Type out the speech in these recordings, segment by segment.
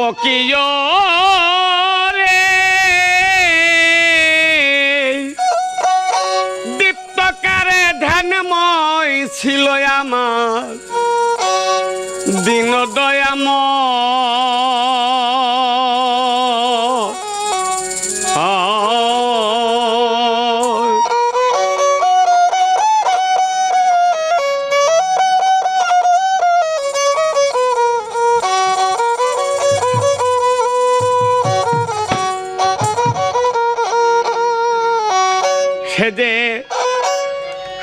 ও কিয় রে দীপ্তকারে ধ্যানময় ছিল আমার। দিন দয়াম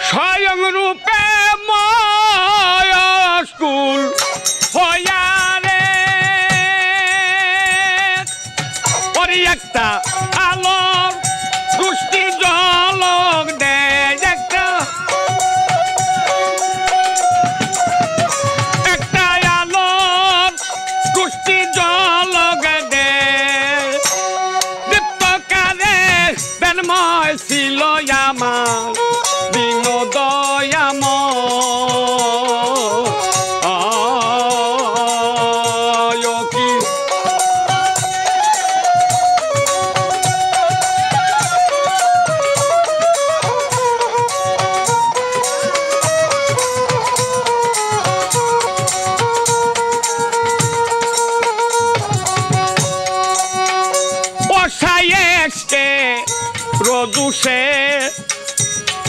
স্বয়ং রূপে ময়স্কুল হয়ারে ওরে একটা produce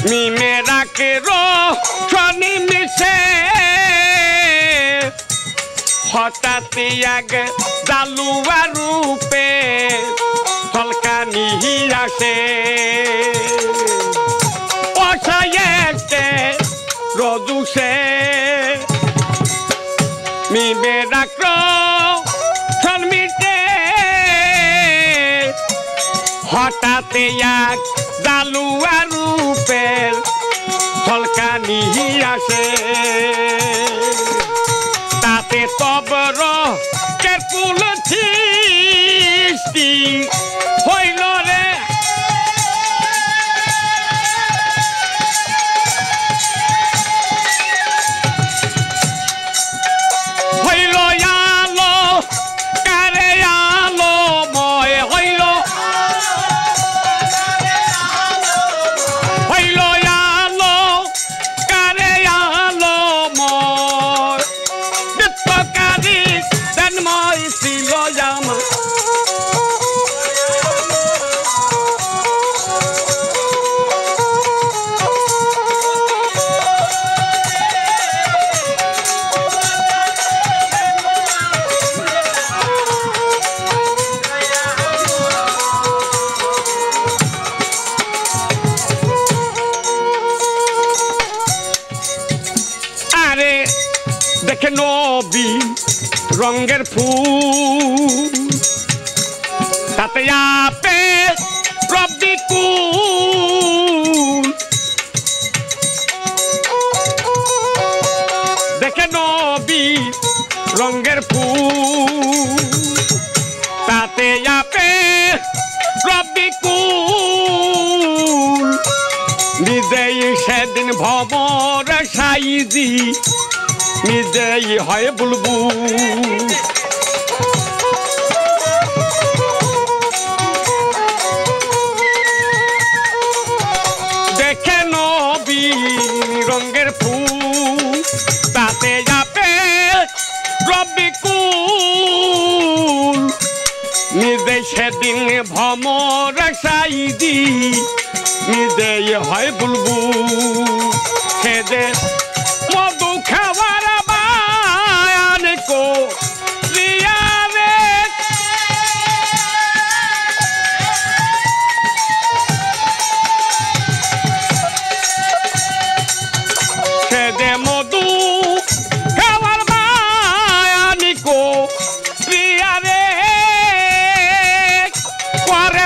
mi merakero শনি মিশে হঠাৎ এক জালুয়া রূপে ফলকানি আসে Osayeske produce mi merakero হঠাৎ এক জালুয়া রূপের ফলকানি আসে। তাতে তবর কেপুল সৃষ্টি দেখে নবী রঙের ফুল। তাতে আপে রব্বি দেখে নবী রঙের ফুল। তাতে আপে রব্বি কুল। নিজেই সেদিন ভবর সাইজি নিজেই হয় বুলবু। দেখে নবী রঙের ফুল, তাতে যাবে রবি কুল নিজে সেদিন ভমর সাইদি নিজে হয় বুলবু। সেদে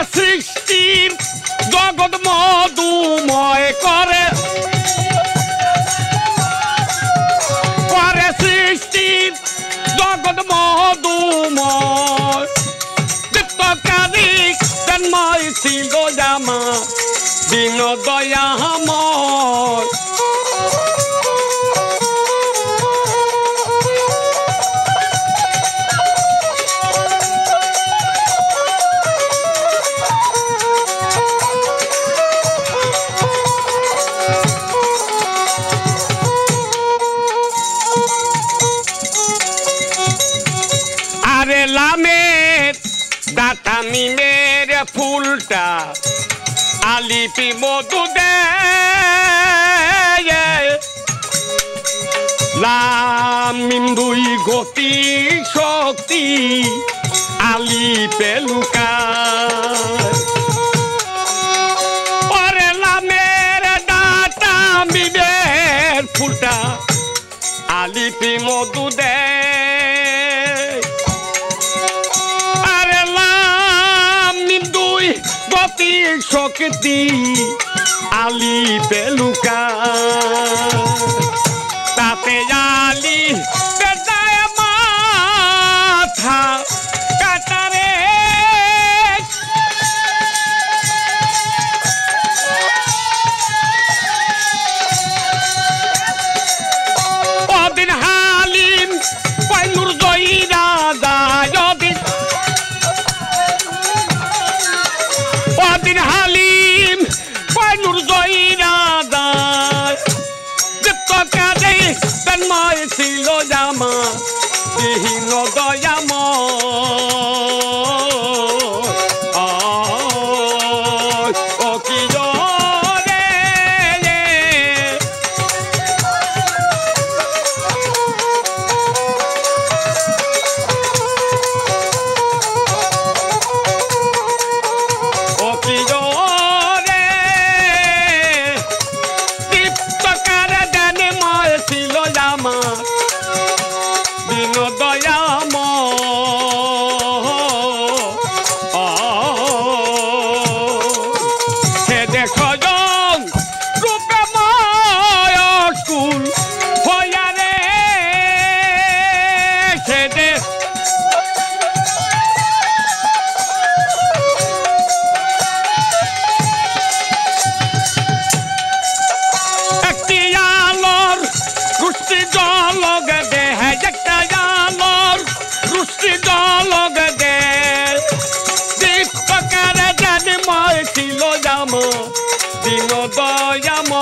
সৃষ্টি জগৎ মধুময় করে করে সৃষ্টি জগৎ মধুময় চিত্তকারী জন্ময় ছিল জামা দিন দয়াময় আরে লামের দাতা মিমের ফুলটা আলিপি মধু দে দুই গতি শক্তি আলি পেলুকা পরে লামের দাতা মিমের আলিপি মধু দেয়। গতি শক্তি আলি পেলুকা তাতে আলি দীপ্ত কাজে তন্ময় ছিল জামা বিহীন দয়াম ছিল জাম দিন